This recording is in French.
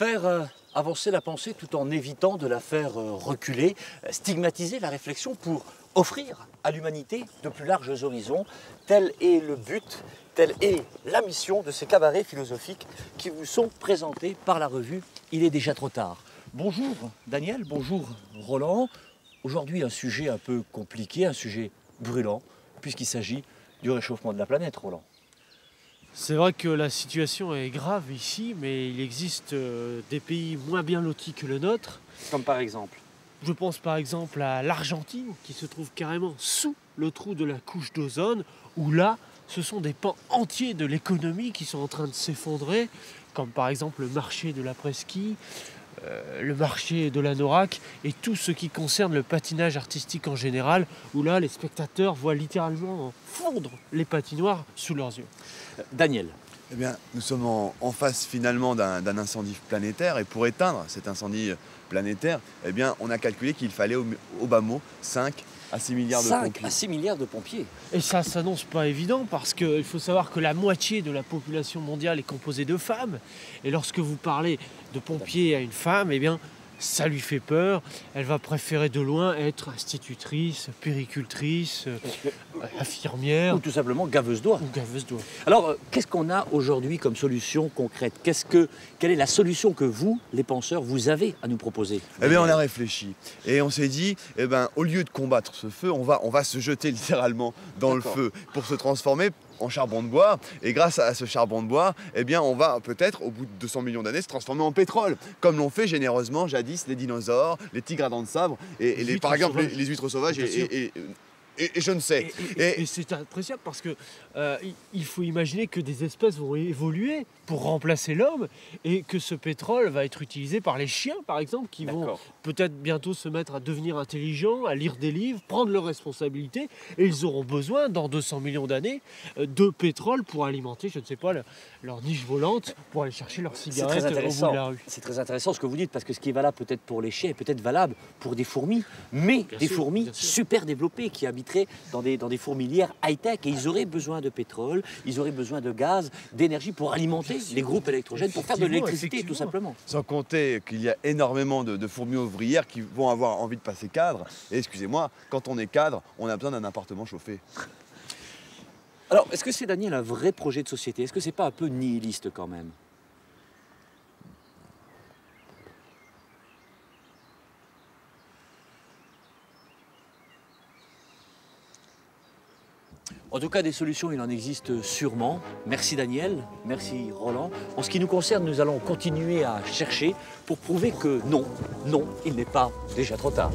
Faire euh, avancer la pensée tout en évitant de la faire euh, reculer, euh, stigmatiser la réflexion pour offrir à l'humanité de plus larges horizons, tel est le but, telle est la mission de ces cabarets philosophiques qui vous sont présentés par la revue Il est déjà trop tard. Bonjour Daniel, bonjour Roland. Aujourd'hui un sujet un peu compliqué, un sujet brûlant, puisqu'il s'agit du réchauffement de la planète, Roland. C'est vrai que la situation est grave ici, mais il existe euh, des pays moins bien lotis que le nôtre. Comme par exemple Je pense par exemple à l'Argentine, qui se trouve carrément sous le trou de la couche d'ozone, où là, ce sont des pans entiers de l'économie qui sont en train de s'effondrer, comme par exemple le marché de la presqu'île, le marché de la Norac et tout ce qui concerne le patinage artistique en général, où là, les spectateurs voient littéralement fondre les patinoires sous leurs yeux. Daniel, Eh bien, nous sommes en, en face finalement d'un d'un incendie planétaire et pour éteindre cet incendie planétaire, eh bien, on a calculé qu'il fallait au, au bas mot 5 à 6 milliards de 5 pompiers. à 6 milliards de pompiers. Et ça s'annonce pas évident parce qu'il faut savoir que la moitié de la population mondiale est composée de femmes. Et lorsque vous parlez de pompiers à une femme, eh bien, ça lui fait peur. Elle va préférer de loin être institutrice, péricultrice, euh, infirmière Ou tout simplement gaveuse d'oie. ou gaveuse d'eau. Alors, euh, qu'est-ce qu'on a aujourd'hui comme solution concrète? Qu'est-ce que, Quelle est la solution que vous, les penseurs, vous avez à nous proposer? Eh bien, on a réfléchi et on s'est dit, eh ben, au lieu de combattre ce feu, on va, on va se jeter littéralement dans le feu pour se transformer en charbon de bois. Et grâce à ce charbon de bois, eh bien, on va peut-être, au bout de 200 millions d'années, se transformer en pétrole, comme l'ont fait généreusement jadis les dinosaures, les tigres à dents de sabre et, et Les par exemple les, huîtres sauvages et- et- et je ne sais. Et, et- Et- et c'est appréciable parce que euh, il- faut imaginer que des espèces vont évoluer pour remplacer l'homme et que ce pétrole va être utilisé par les chiens, par exemple, qui vont peut-être bientôt se mettre à devenir intelligents, à lire des livres, prendre leurs responsabilités, et ils auront besoin, dans 200 millions d'années, euh, de pétrole pour alimenter, je ne sais pas, le- leur niche volante, pour aller chercher leurs cigarettes très au bout de intéressant. la rue. C'est très intéressant ce que vous dites parce que ce qui est valable peut-être pour les chiens est peut-être valable pour des fourmis, mais Bien des sûr, fourmis super développées qui dans des, dans des fourmilières high-tech et ils auraient besoin de pétrole, ils auraient besoin de gaz, d'énergie pour alimenter les groupes électrogènes, pour faire de l'électricité tout simplement. Sans compter qu'il y a énormément de, de fourmis ouvrières qui vont avoir envie de passer cadre. Et excusez-moi, quand on est cadre, on a besoin d'un appartement chauffé. Alors, est-ce que c'est Daniel un vrai projet de société? Est-ce que c'est pas un peu nihiliste quand même? En tout cas, des solutions, il en existe sûrement. Merci Daniel, merci Roland. En ce qui nous concerne, nous allons continuer à chercher pour prouver que non, non, il n'est pas déjà trop tard.